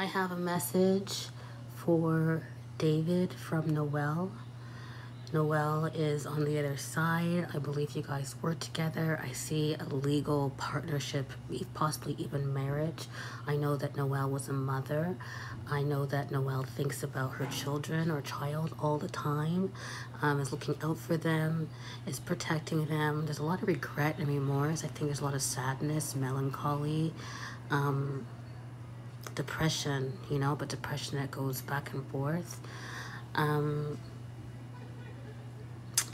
I have a message for David from Noel. Noel is on the other side. I believe you guys work together. I see a legal partnership, possibly even marriage. I know that Noel was a mother. I know that Noel thinks about her children or child all the time, um, is looking out for them, is protecting them. There's a lot of regret and remorse. I think there's a lot of sadness, melancholy. Um, depression, you know, but depression that goes back and forth. Um,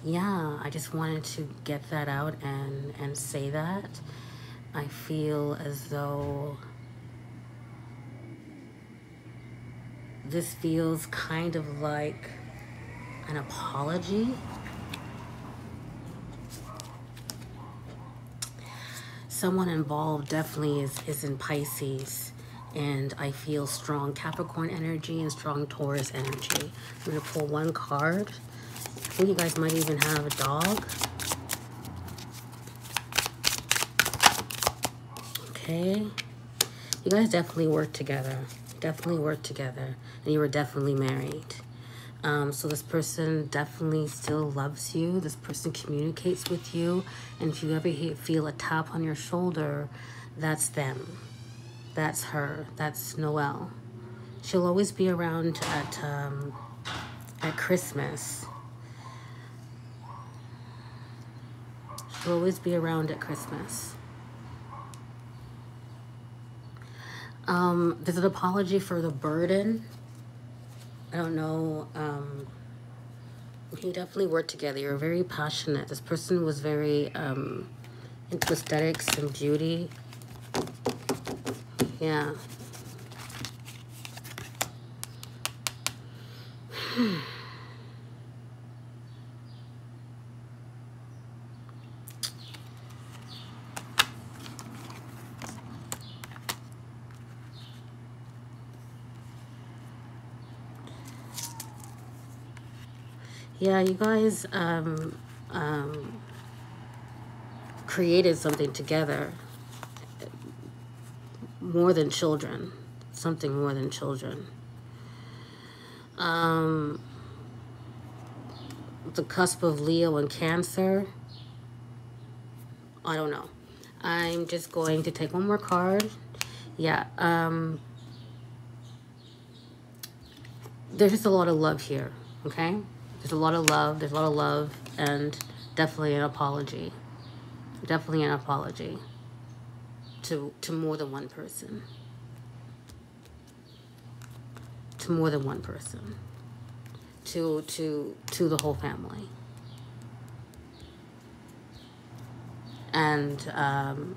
yeah, I just wanted to get that out and, and say that. I feel as though this feels kind of like an apology. Someone involved definitely is, is in Pisces and I feel strong Capricorn energy and strong Taurus energy. I'm going to pull one card. I think you guys might even have a dog. Okay. You guys definitely work together. Definitely work together. And you were definitely married. Um, so this person definitely still loves you. This person communicates with you. And if you ever feel a tap on your shoulder, that's them. That's her. That's Noel. She'll always be around at um, at Christmas. She'll always be around at Christmas. Um, there's an apology for the burden. I don't know. Um, you definitely work together. You're very passionate. This person was very um, into aesthetics and beauty. Yeah. yeah, you guys um, um, created something together more than children, something more than children. Um, the cusp of Leo and Cancer. I don't know. I'm just going to take one more card. Yeah. Um, there's just a lot of love here, okay? There's a lot of love. There's a lot of love and definitely an apology. Definitely an apology to, to more than one person. To more than one person. To, to, to the whole family. And um,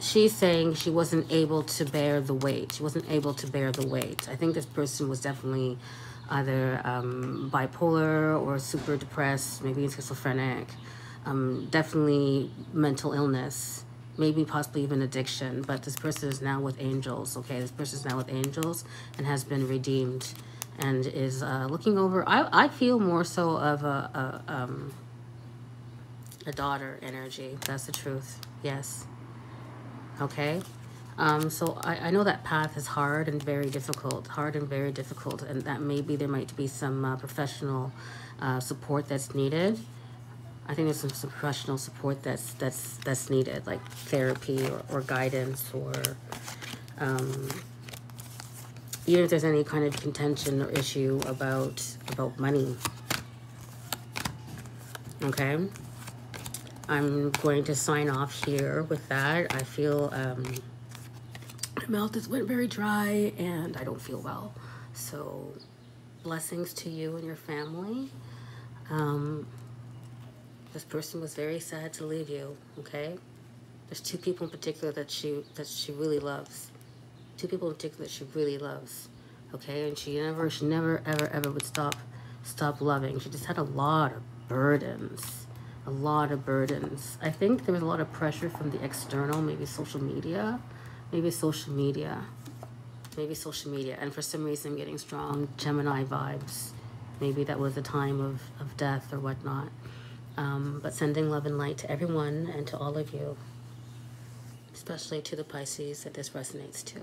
she's saying she wasn't able to bear the weight. She wasn't able to bear the weight. I think this person was definitely either um, bipolar or super depressed, maybe schizophrenic um, definitely mental illness, maybe possibly even addiction. But this person is now with angels, okay? This person is now with angels and has been redeemed and is uh, looking over. I, I feel more so of a, a, um, a daughter energy. That's the truth. Yes. Okay. Um, so I, I know that path is hard and very difficult, hard and very difficult, and that maybe there might be some uh, professional uh, support that's needed. I think there's some, professional support that's that's that's needed, like therapy or, or guidance, or um, even if there's any kind of contention or issue about about money. Okay, I'm going to sign off here with that. I feel um, my mouth has went very dry and I don't feel well. So blessings to you and your family. Um, this person was very sad to leave you, okay? There's two people in particular that she that she really loves. Two people in particular that she really loves. Okay, and she never she never ever ever would stop stop loving. She just had a lot of burdens. A lot of burdens. I think there was a lot of pressure from the external, maybe social media. Maybe social media. Maybe social media. And for some reason getting strong Gemini vibes. Maybe that was a time of, of death or whatnot. Um, but sending love and light to everyone and to all of you. especially to the Pisces that this resonates to.